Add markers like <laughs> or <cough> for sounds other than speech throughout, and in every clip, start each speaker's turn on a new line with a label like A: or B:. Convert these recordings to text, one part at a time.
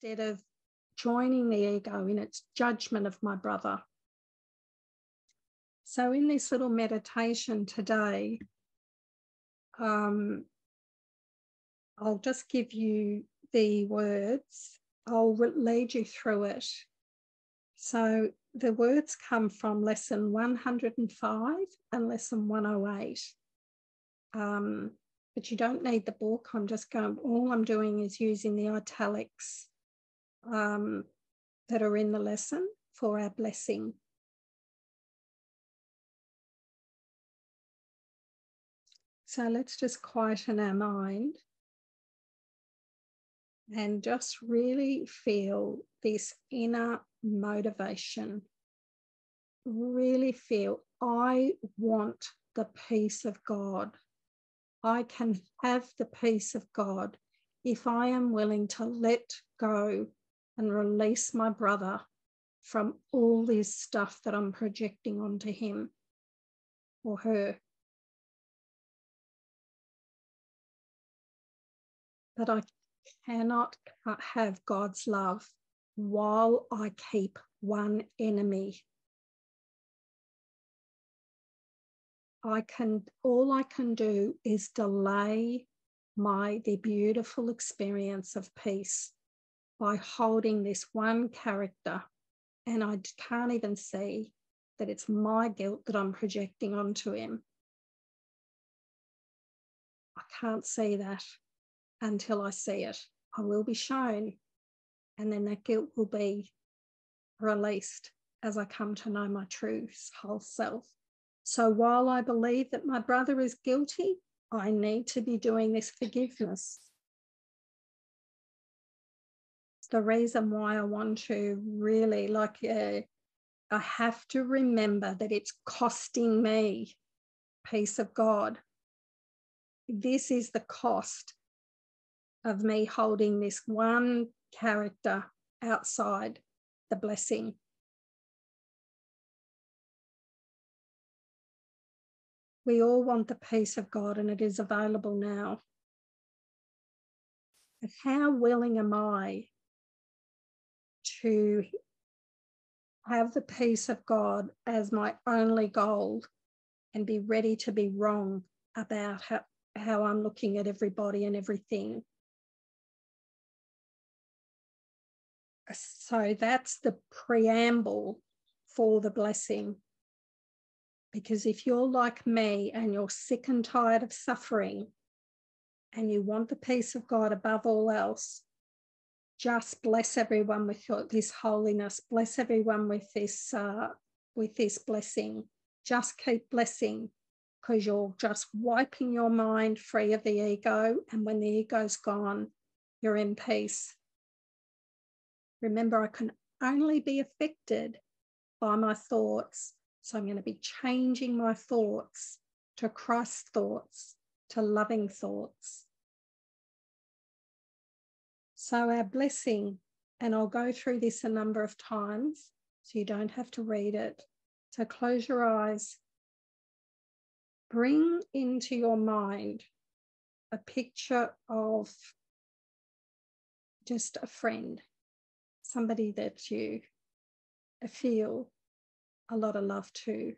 A: instead of joining the ego in its judgment of my brother. So, in this little meditation today, um, I'll just give you the words, I'll lead you through it. So, the words come from lesson 105 and lesson 108. Um, but you don't need the book. I'm just going, all I'm doing is using the italics um, that are in the lesson for our blessing. So let's just quieten our mind and just really feel this inner motivation. Really feel, I want the peace of God. I can have the peace of God if I am willing to let go and release my brother from all this stuff that I'm projecting onto him or her. That I cannot have God's love while I keep one enemy. I can, all I can do is delay my, the beautiful experience of peace by holding this one character. And I can't even see that it's my guilt that I'm projecting onto him. I can't see that until I see it. I will be shown, and then that guilt will be released as I come to know my true whole self. So while I believe that my brother is guilty, I need to be doing this forgiveness. The reason why I want to really like, uh, I have to remember that it's costing me peace of God. This is the cost of me holding this one character outside the blessing. We all want the peace of God, and it is available now. But how willing am I to have the peace of God as my only goal and be ready to be wrong about how, how I'm looking at everybody and everything? So that's the preamble for the blessing. Because if you're like me and you're sick and tired of suffering and you want the peace of God above all else, just bless everyone with this holiness, bless everyone with this, uh, with this blessing. Just keep blessing because you're just wiping your mind free of the ego. And when the ego's gone, you're in peace. Remember, I can only be affected by my thoughts. So I'm going to be changing my thoughts to Christ thoughts, to loving thoughts. So, our blessing, and I'll go through this a number of times so you don't have to read it. So, close your eyes. Bring into your mind a picture of just a friend somebody that you feel a lot of love to.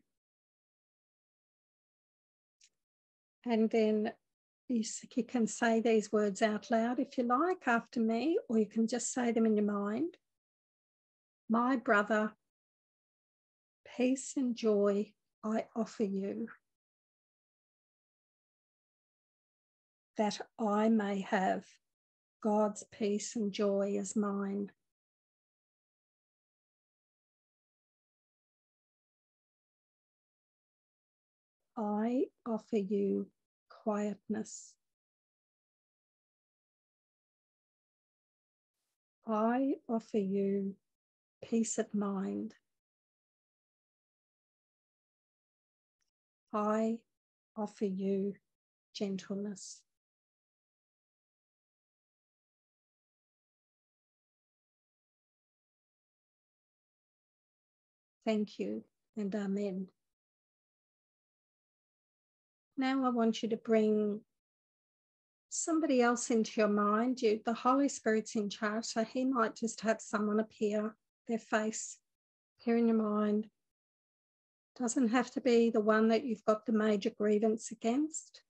A: And then you, can say these words out loud if you like after me, or you can just say them in your mind. My brother, peace and joy I offer you, that I may have God's peace and joy as mine. I offer you quietness. I offer you peace of mind. I offer you gentleness. Thank you and Amen. Now I want you to bring somebody else into your mind. You, the Holy Spirit's in charge, so He might just have someone appear, their face appear in your mind. Doesn't have to be the one that you've got the major grievance against,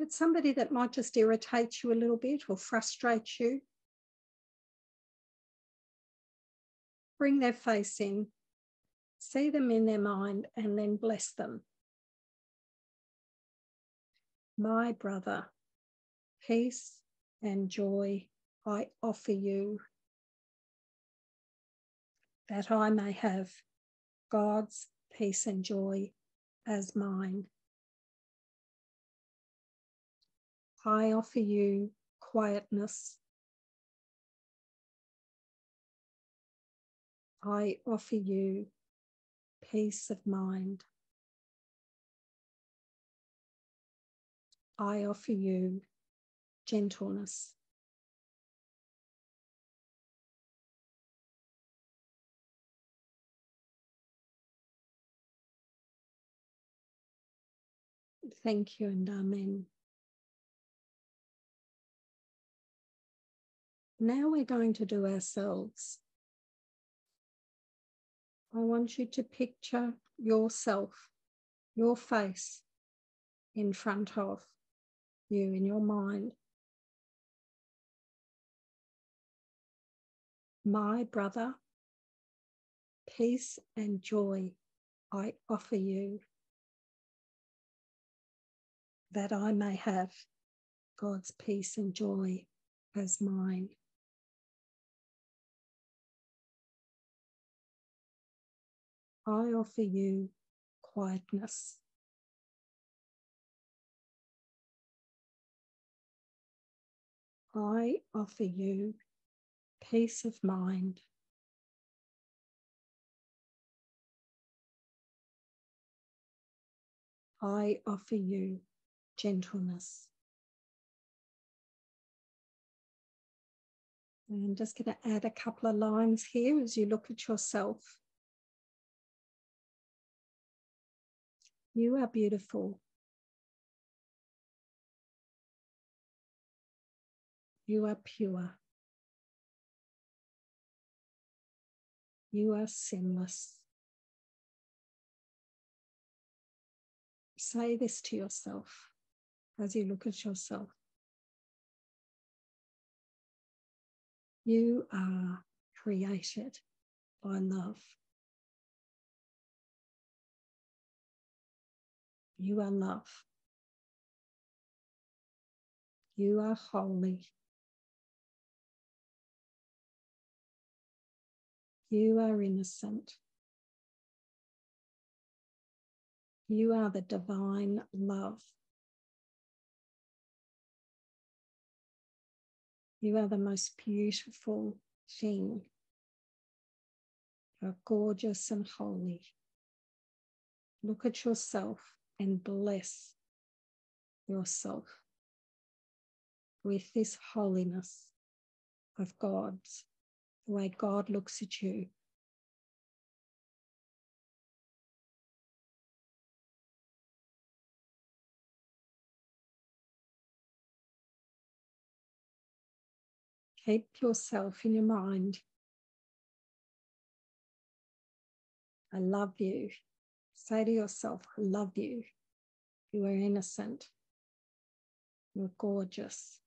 A: but somebody that might just irritate you a little bit or frustrate you. Bring their face in, see them in their mind, and then bless them. My brother, peace and joy I offer you, that I may have God's peace and joy as mine. I offer you quietness. I offer you peace of mind. I offer you gentleness. Thank you and Amen. Now we're going to do ourselves. I want you to picture yourself, your face in front of you in your mind. My brother, peace and joy I offer you that I may have God's peace and joy as mine. I offer you quietness. I offer you peace of mind. I offer you gentleness. And I'm just going to add a couple of lines here as you look at yourself. You are beautiful. You are pure. You are sinless. Say this to yourself as you look at yourself. You are created by love. You are love. You are holy. You are innocent. You are the divine love. You are the most beautiful thing. You're gorgeous and holy. Look at yourself and bless yourself with this holiness of God's, the way God looks at you. Keep yourself in your mind. I love you. Say to yourself, I love you. You are innocent. You are gorgeous.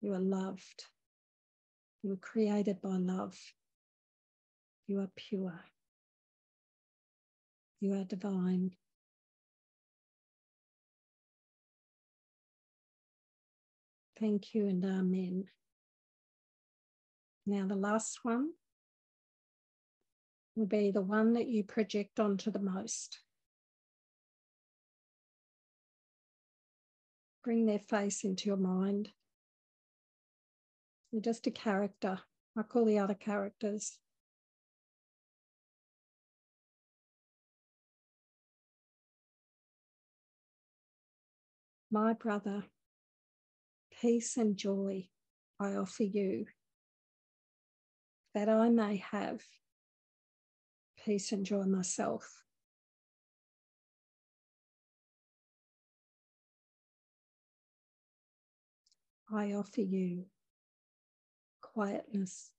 A: You are loved. You were created by love. You are pure. You are divine. Thank you and Amen. Now, the last one will be the one that you project onto the most. Bring their face into your mind. They're just a character, like all the other characters. My brother, peace and joy I offer you that I may have peace and joy myself. I offer you quietness.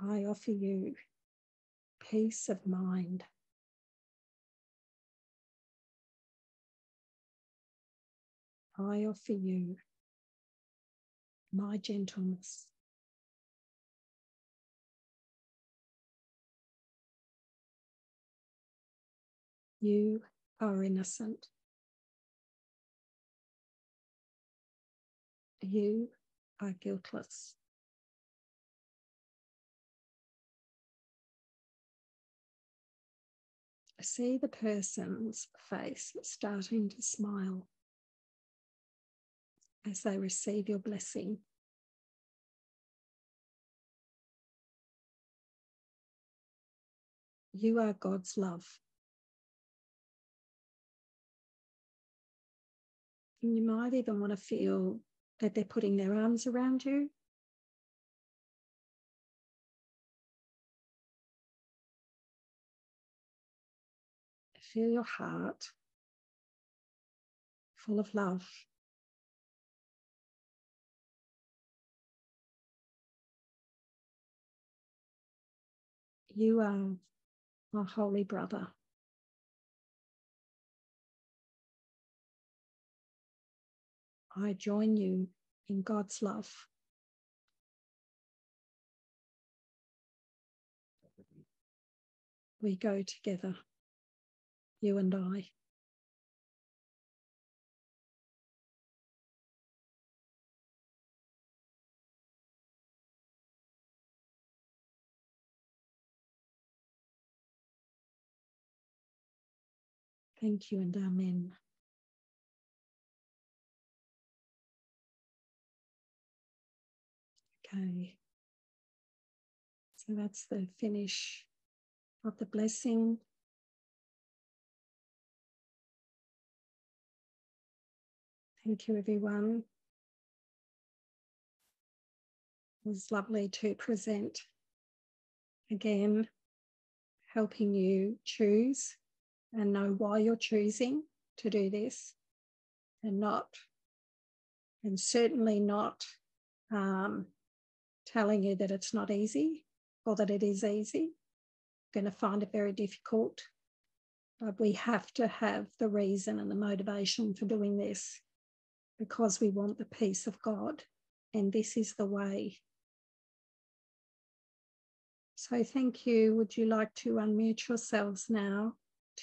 A: I offer you peace of mind. I offer you my gentleness. You are innocent. You are guiltless. See the person's face starting to smile as they receive your blessing. You are God's love. And you might even want to feel that they're putting their arms around you. Feel your heart full of love. You are my holy brother. I join you in God's love. We go together, you and I. Thank you and Amen. Okay. So that's the finish of the blessing. Thank you, everyone. It was lovely to present again, helping you choose and know why you're choosing to do this and not, and certainly not um, telling you that it's not easy or that it is easy. You're going to find it very difficult. But we have to have the reason and the motivation for doing this because we want the peace of God. And this is the way. So, thank you. Would you like to unmute yourselves now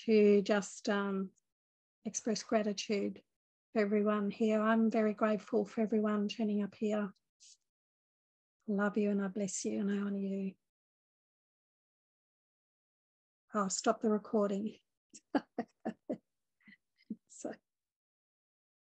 A: to just um, express gratitude for everyone here? I'm very grateful for everyone turning up here love you and I bless you and I honor you. I'll stop the recording. <laughs>